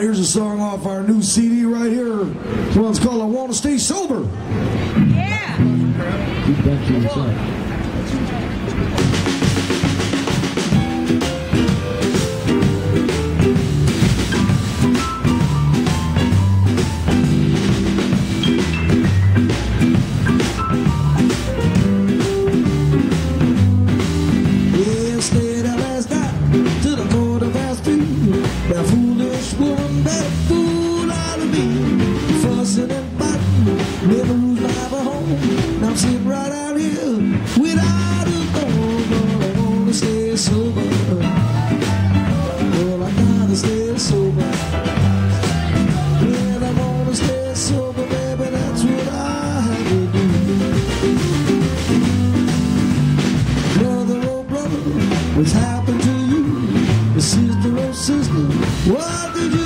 Here's a song off our new CD right here. This one's called I Want to Stay Sober. Yeah. What did you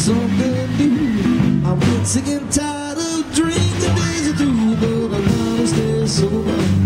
Something new. I'm sick and tired of drinking days through, but I'm gonna stay sober.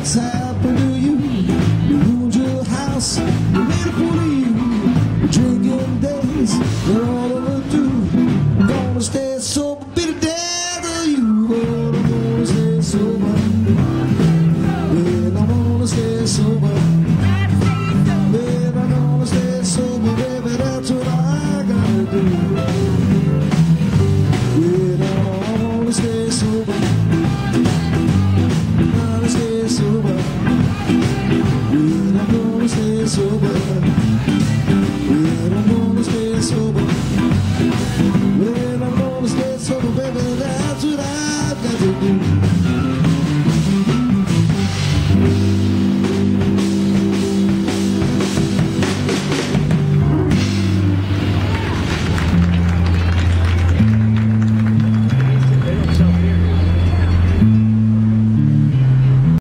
what's happened to you. You ruined your house, you made a fool of you. Drinking days, they're all overdue. I'm gonna stay sober, be the death of you. But I'm gonna stay sober. Yeah, I'm gonna stay sober. Man, I'm gonna stay sober. the love.